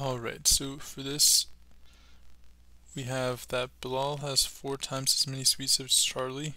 Alright, so for this, we have that Bilal has four times as many sweets as Charlie.